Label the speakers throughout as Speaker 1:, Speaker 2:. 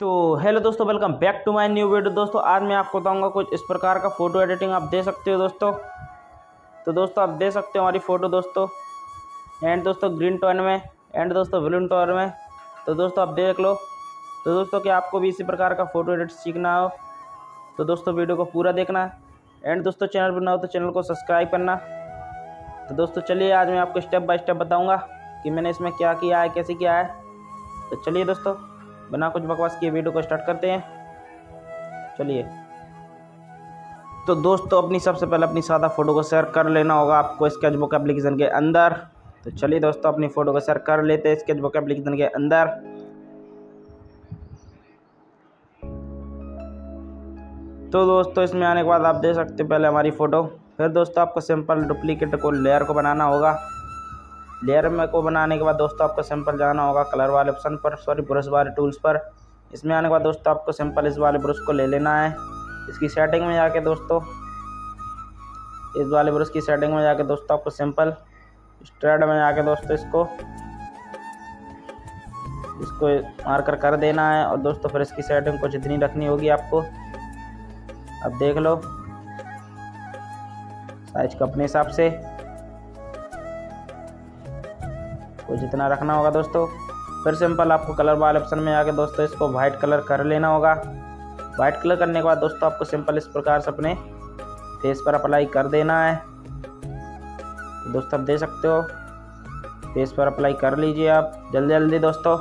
Speaker 1: तो हेलो दोस्तों welcome back to my new video दोस्तों, आज मैं आपको बताऊँगा कुछ इस प्रकार का फ़ोटो एडिटिंग आप दे सकते हो दोस्तों। तो दोस्तों, आप दे सकते हो हमारी फ़ोटो दोस्तों। एंड दोस्तों ग्रीन टोन में। एंड दोस्तों ब्लू टोन में। तो दोस्तों, आप देख लो। तो दोस्तों, क्या आपको भी इसी प्रकार का फ़ोटो एडिट सीखना हो तो दोस्तों वीडियो को पूरा देखना। एंड दोस्तों चैनल पर ना हो तो चैनल को सब्सक्राइब करना। तो दोस्तों, चलिए आज मैं आपको स्टेप बाय स्टेप बताऊँगा कि मैंने इसमें क्या किया है, कैसे किया है। तो चलिए दोस्तों। बिना कुछ बकवास किए वीडियो को स्टार्ट करते हैं। चलिए। तो दोस्तों, अपनी सबसे पहले अपनी सादा फ़ोटो को शेयर कर लेना होगा आपको स्केच बुक एप्लीकेशन के अंदर। तो चलिए दोस्तों, अपनी फ़ोटो को शेयर कर लेते हैं स्केच बुक एप्लीकेशन के अंदर। तो दोस्तों, इसमें आने के बाद आप दे सकते हैं पहले हमारी फ़ोटो फिर दोस्तों, आपको सिंपल डुप्लीकेट को लेयर को बनाना होगा। लेयर में को बनाने के बाद दोस्तों आपको सिंपल जाना होगा कलर वाले ऑप्शन पर सॉरी ब्रश वाले टूल्स पर। इसमें आने के बाद दोस्तों आपको सिंपल इस वाले ब्रश को ले लेना है। इसकी सेटिंग में जाके दोस्तों, इस वाले ब्रश की सेटिंग में जाके दोस्तों आपको सिंपल स्ट्रेड में जाके दोस्तों इसको इसको मार्कर कर देना है। और दोस्तों फिर इसकी सेटिंग कुछ इतनी रखनी होगी आपको अब देख लो। साइज़ को अपने हिसाब से। को जितना रखना होगा दोस्तों। फिर सिंपल आपको कलर वाले ऑप्शन में आके दोस्तों इसको वाइट कलर कर लेना होगा। वाइट कलर करने के बाद दोस्तों आपको सिंपल इस प्रकार से अपने फेस पर अप्लाई कर देना है। दोस्तों आप दे सकते हो। फेस पर अप्लाई कर लीजिए आप जल्दी जल्दी दोस्तों।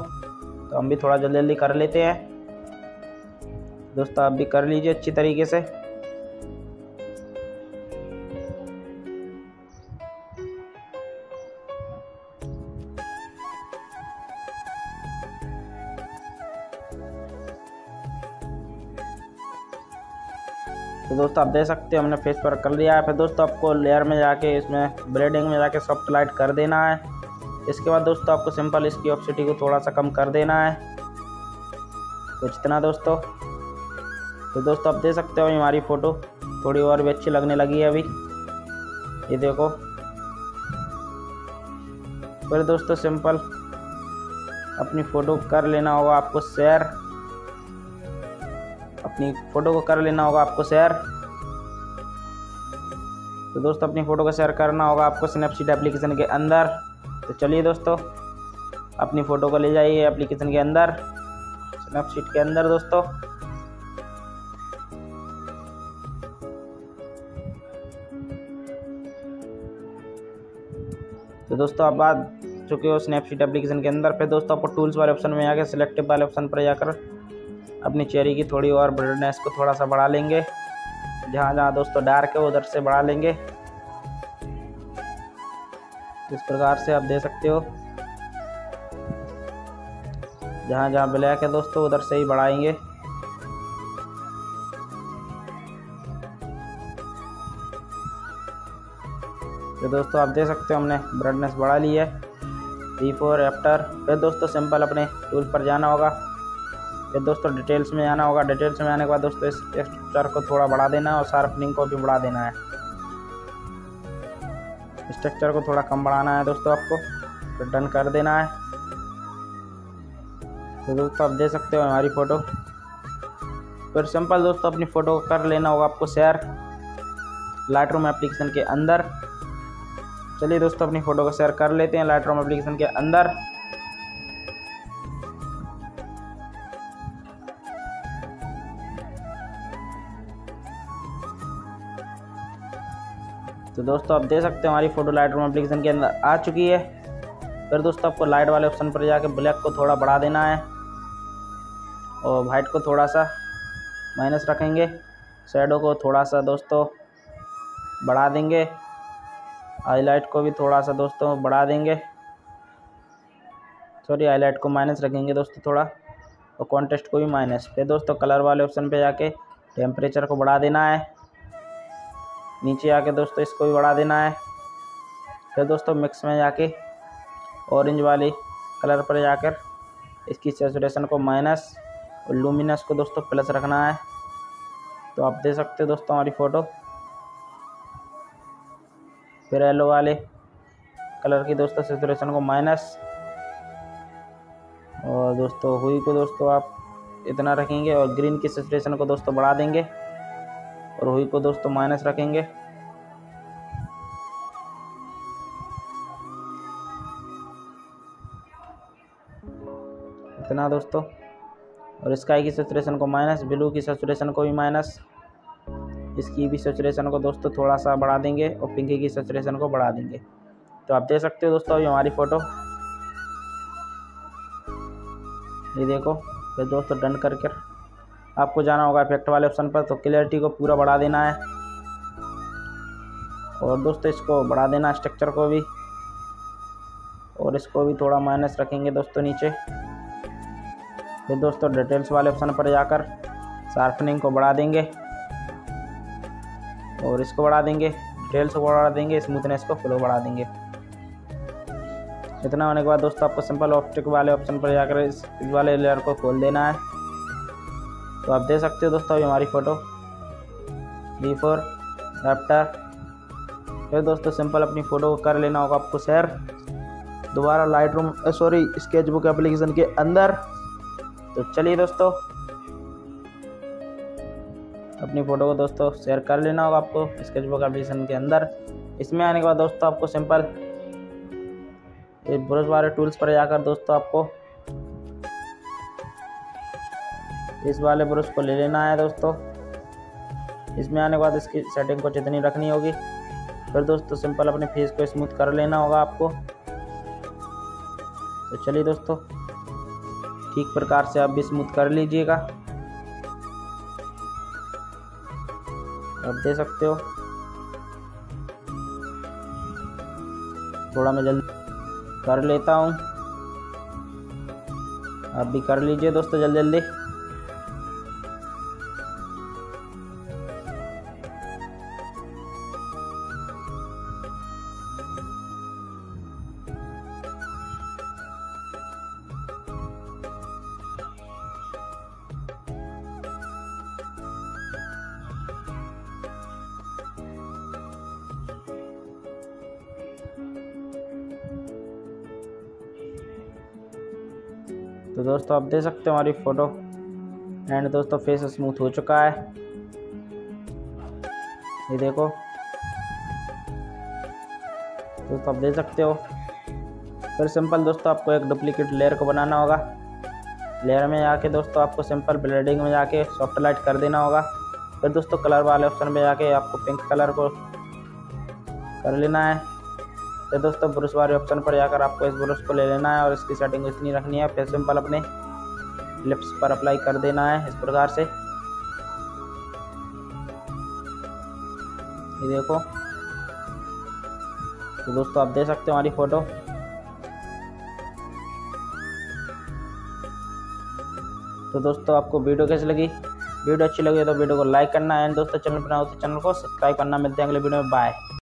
Speaker 1: तो हम भी थोड़ा जल्दी जल्दी कर लेते हैं। दोस्तों आप भी कर लीजिए अच्छी तरीके से। तो दोस्तों, आप देख सकते हो, हमने फेस पर कर लिया है। फिर दोस्तों, आपको लेयर में जाके, इसमें ब्रेडिंग में जाके सॉफ्ट लाइट कर देना है। इसके बाद दोस्तों, आपको सिंपल इसकी ऑप्सिटी को थोड़ा सा कम कर देना है। कुछ इतना दोस्तों। तो दोस्तों, आप देख सकते हो हमारी फ़ोटो थोड़ी और भी अच्छी लगने लगी है अभी। ये देखो। फिर दोस्तों सिंपल अपनी फ़ोटो कर लेना होगा आपको शेयर अपनी फ़ोटो को कर लेना होगा आपको शेयर तो दोस्तों, अपनी फ़ोटो को शेयर करना होगा आपको स्नैपसीट एप्लीकेशन के अंदर। तो चलिए दोस्तों, अपनी फ़ोटो को ले जाइए एप्लीकेशन के अंदर स्नैपसीट के अंदर दोस्तों। तो दोस्तों, आप बात चुके हो स्नैपसीट एप्लीकेशन के अंदर। फिर दोस्तों, आपको टूल्स वाले ऑप्शन में आकर सिलेक्टिव वाले ऑप्शन पर जाकर अपनी चेरी की थोड़ी और ब्राइटनेस को थोड़ा सा बढ़ा लेंगे। जहाँ जहाँ दोस्तों डार्क है, उधर से बढ़ा लेंगे। इस प्रकार से आप दे सकते हो। जहाँ जहाँ ब्लैक है दोस्तों, उधर से ही बढ़ाएँगे। तो दोस्तों, आप दे सकते हो हमने ब्राइटनेस बढ़ा ली है। बिफोर आफ्टर फिर दोस्तों सिंपल अपने टूल पर जाना होगा। फिर दोस्तों डिटेल्स में आना होगा। डिटेल्स में आने के बाद दोस्तों इस टेक्सचर को थोड़ा बढ़ा देना है और शार्पनिंग को भी बढ़ा देना है। स्ट्रक्चर को थोड़ा कम बढ़ाना है दोस्तों आपको फिर डन कर देना है। तो दोस्तों आप दे सकते हो हमारी फ़ोटो फिर सिंपल दोस्तों अपनी फ़ोटो कर लेना होगा आपको शेयर लाइट रूम एप्लीकेशन के अंदर। चलिए दोस्तों अपनी फ़ोटो को शेयर कर लेते हैं लाइट रूम एप्लीकेशन के अंदर। तो दोस्तों, आप दे सकते हो हमारी फ़ोटो लाइट रूम एप्लीकेशन के अंदर आ चुकी है। फिर दोस्तों, आपको लाइट वाले ऑप्शन पर जाके ब्लैक को थोड़ा बढ़ा देना है और वाइट को थोड़ा सा माइनस रखेंगे। शेडो को थोड़ा सा दोस्तों बढ़ा देंगे। हाईलाइट को भी थोड़ा सा दोस्तों बढ़ा देंगे। सॉरी हाईलाइट को माइनस रखेंगे दोस्तों थोड़ा और कॉन्टेस्ट को भी माइनस फिर दोस्तों कलर वाले ऑप्शन पे जाके टेम्परेचर को बढ़ा देना है। नीचे आके दोस्तों इसको भी बढ़ा देना है। फिर दोस्तों मिक्स में जाके ऑरेंज वाली कलर पर जाकर इसकी सेचुरेशन को माइनस और लूमिनस को दोस्तों प्लस रखना है। तो आप दे सकते हो दोस्तों हमारी फ़ोटो फिर येलो वाले कलर की दोस्तों सेचुरेशन को माइनस और दोस्तों हुई को दोस्तों आप इतना रखेंगे और ग्रीन की सेचुरेशन को दोस्तों बढ़ा देंगे। और हुई को दोस्तों माइनस रखेंगे। इतना दोस्तों। और स्काई की सेचुरेशन को माइनस, ब्लू की सेचुरेशन को भी माइनस। इसकी भी सेचुरेशन को दोस्तों थोड़ा सा बढ़ा देंगे और पिंकी की सेचुरेशन को बढ़ा देंगे। तो आप देख सकते हो दोस्तों अभी हमारी फ़ोटो। ये देखो फिर दोस्तों डन करके आपको जाना होगा इफ़ेक्ट वाले ऑप्शन पर तो क्लियरिटी को पूरा बढ़ा देना है। और दोस्तों, इसको बढ़ा देना स्ट्रक्चर को भी। और इसको भी थोड़ा माइनस रखेंगे दोस्तों नीचे। फिर दोस्तों डिटेल्स वाले ऑप्शन पर जाकर शार्पनिंग को बढ़ा देंगे। और इसको बढ़ा देंगे डिटेल्स को बढ़ा देंगे स्मूथनेस को फ्लो बढ़ा देंगे। इतना होने के बाद दोस्तों, आपको सिंपल ऑप्टिक वाले ऑप्शन पर जाकर इस वाले लेयर को खोल देना है। तो आप देख सकते हो दोस्तों अभी हमारी फ़ोटो बिफोर आफ्टर फिर दोस्तों सिंपल अपनी फ़ोटो कर लेना होगा आपको शेयर दोबारा light room sorry sketch book application के अंदर। तो चलिए दोस्तों, अपनी फ़ोटो को दोस्तों शेयर कर लेना होगा आपको स्केच बुक एप्लीकेशन के अंदर। इसमें आने के बाद दोस्तों, आपको सिंपल ये ब्रश वाले टूल्स पर जाकर दोस्तों आपको इस वाले ब्रश को ले लेना है दोस्तों। इसमें आने के बाद इसकी सेटिंग को जितनी रखनी होगी। फिर दोस्तों सिंपल अपने फेस को स्मूथ कर लेना होगा आपको। तो चलिए दोस्तों, ठीक प्रकार से आप भी स्मूथ कर लीजिएगा। आप दे सकते हो। थोड़ा मैं जल्दी कर लेता हूँ। आप भी कर लीजिए दोस्तों जल्दी जल्दी। तो दोस्तों, आप देख सकते हो हमारी फ़ोटो एंड दोस्तों फेस स्मूथ हो चुका है। ये देखो। दोस्तों, आप देख सकते हो। फिर सिंपल दोस्तों, आपको एक डुप्लीकेट लेयर को बनाना होगा। लेयर में जाके दोस्तों, आपको सिंपल ब्लेडिंग में जाके सॉफ्ट लाइट कर देना होगा। फिर दोस्तों कलर वाले ऑप्शन में जाके आपको पिंक कलर को कर लेना है। तो दोस्तों ब्रश वाले ऑप्शन पर जाकर आपको इस ब्रश को ले लेना है और इसकी सेटिंग इतनी रखनी है। फिर सिंपल अपने लिप्स पर अप्लाई कर देना है इस प्रकार से। ये देखो। तो दोस्तों, आप देख सकते हो हमारी फ़ोटो तो दोस्तों, आपको वीडियो कैसी लगी? वीडियो अच्छी लगी तो वीडियो को लाइक करना। है दोस्तों, चैनल पर तो चैनल को सब्सक्राइब करना। मिलते हैं अगले वीडियो में। बाय